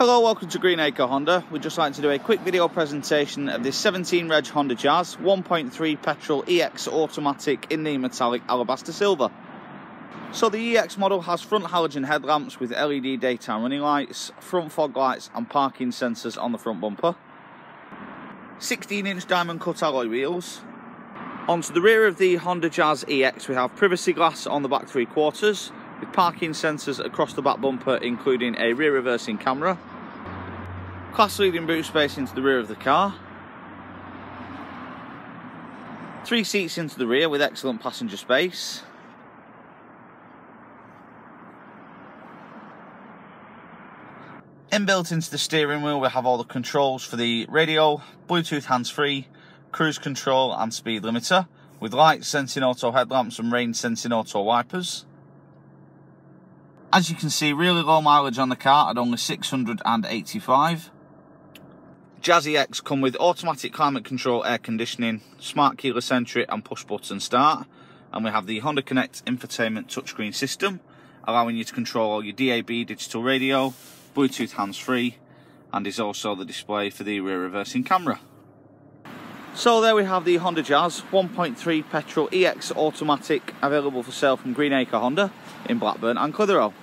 Hello, welcome to Greenacre Honda. We'd just like to do a quick video presentation of this 17 Reg Honda Jazz 1.3 petrol EX automatic in the metallic alabaster silver. So the EX model has front halogen headlamps with LED daytime running lights, front fog lights and parking sensors on the front bumper. 16 inch diamond cut alloy wheels. Onto the rear of the Honda Jazz EX we have privacy glass on the back three quarters with parking sensors across the back bumper including a rear reversing camera class leading boot space into the rear of the car three seats into the rear with excellent passenger space Inbuilt into the steering wheel we have all the controls for the radio, Bluetooth hands-free, cruise control and speed limiter with light sensing auto headlamps and rain sensing auto wipers. As you can see, really low mileage on the car at only 685. Jazz EX come with automatic climate control air conditioning, smart keyless entry and push button start. And we have the Honda Connect infotainment touchscreen system, allowing you to control all your DAB digital radio, Bluetooth hands-free, and is also the display for the rear reversing camera. So there we have the Honda Jazz 1.3 petrol EX automatic available for sale from Greenacre Honda in Blackburn and Clitheroe.